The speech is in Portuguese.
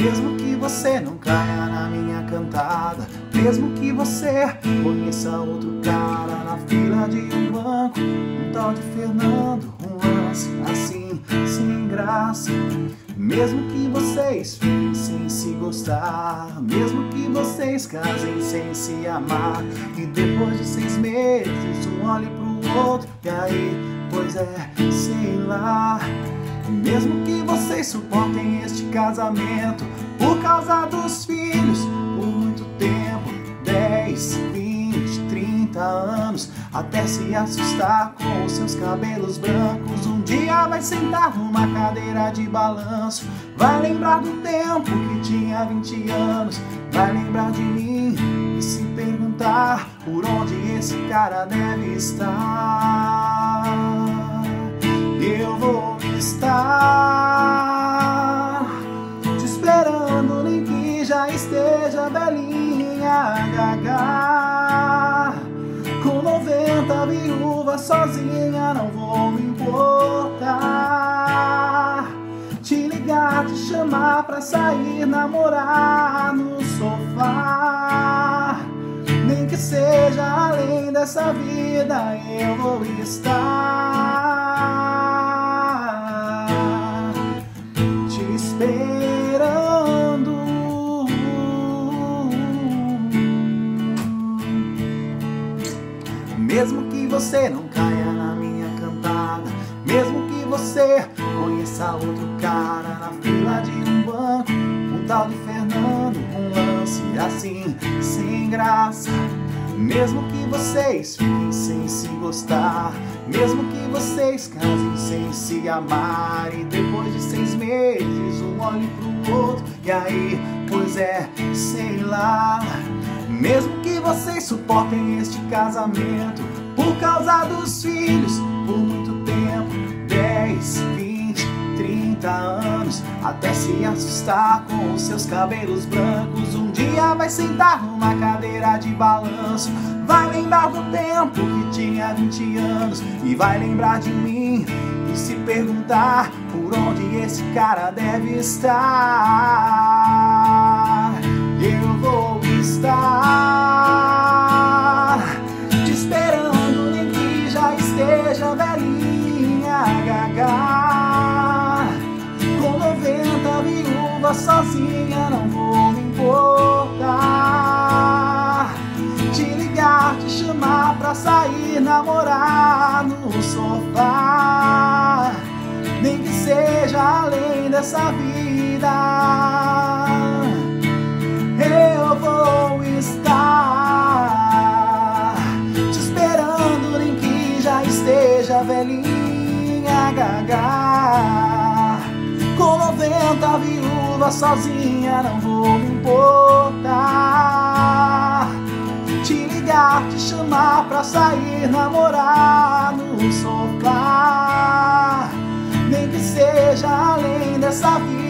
Mesmo que você não caia na minha cantada, mesmo que você conheça outro cara na fila de um banco, um tal de Fernando, um lance assim, sem graça. Mesmo que vocês fiquem sem se gostar, mesmo que vocês casem sem se amar, e depois de seis meses um olhe pro outro, e aí, pois é, sei lá. Mesmo que vocês suportem este casamento por causa dos filhos, por muito tempo 10, 20, 30 anos até se assustar com seus cabelos brancos. Um dia vai sentar numa cadeira de balanço, vai lembrar do tempo que tinha 20 anos, vai lembrar de mim e se perguntar por onde esse cara deve estar. Esteja velhinha, gaga. Com 90 viúvas sozinha, não vou me importar. Te ligar, te chamar pra sair, namorar no sofá. Nem que seja além dessa vida, eu vou estar Mesmo que você não caia na minha cantada, mesmo que você conheça outro cara na fila de um banco, um tal de Fernando, um lance assim, sem graça. Mesmo que vocês fiquem sem se gostar, mesmo que vocês casem sem se amar, e depois de seis meses um olhe pro outro, e aí, pois é, sei lá. Mesmo vocês suportem este casamento por causa dos filhos, por muito tempo 10, 20, 30 anos até se assustar com os seus cabelos brancos. Um dia vai sentar numa cadeira de balanço, vai lembrar do tempo que tinha 20 anos e vai lembrar de mim e se perguntar por onde esse cara deve estar. Eu vou estar sozinha, não vou me importar. Te ligar, te chamar pra sair, namorar no sofá. Nem que seja além dessa vida eu vou estar te esperando, nem que já esteja velhinha, gaga. Sozinha, não vou me importar. Te ligar, te chamar pra sair, namorar no sofá. Nem que seja além dessa vida